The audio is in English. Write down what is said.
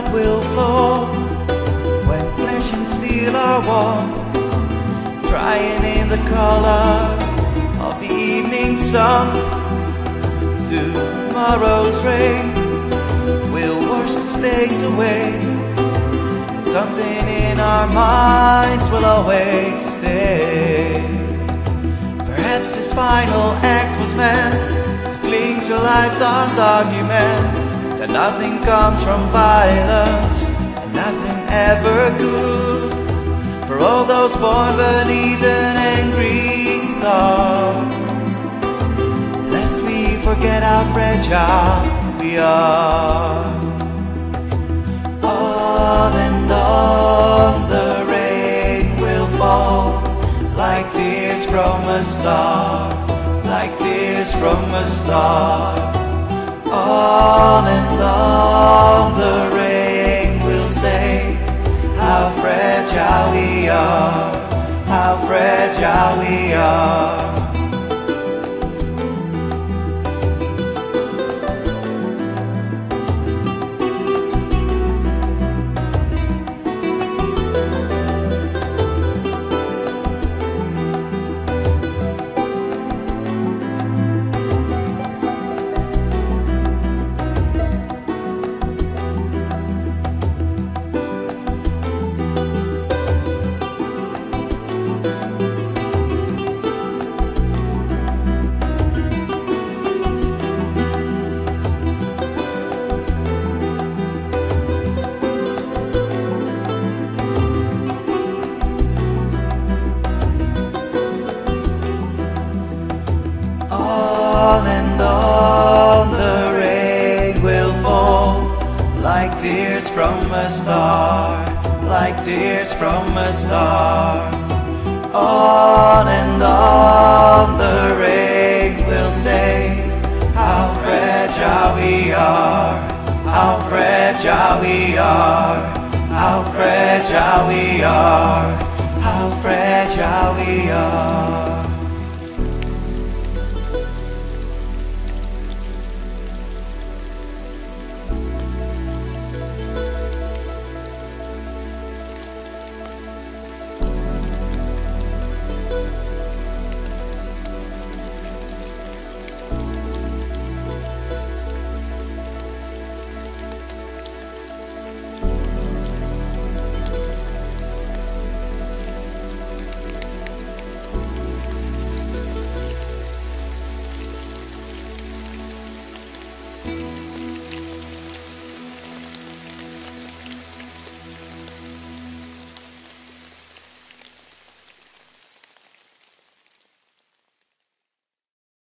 blood will flow when flesh and steel are one, drying in the color of the evening sun. Tomorrow's rain will wash the stains away, but something in our minds will always stay. Perhaps this final act was meant to cling to lifetime's argument that nothing comes from violence and nothing ever could. For all those born beneath an angry star, lest we forget how fragile we are. On and on the rain will fall like tears from a star, like tears from a star on and on the rain will say how fragile we are, how fragile we are. Tears from a star, like tears from a star. On and on the rain will say how fragile we are, how fragile we are, how fragile we are, how fragile we are.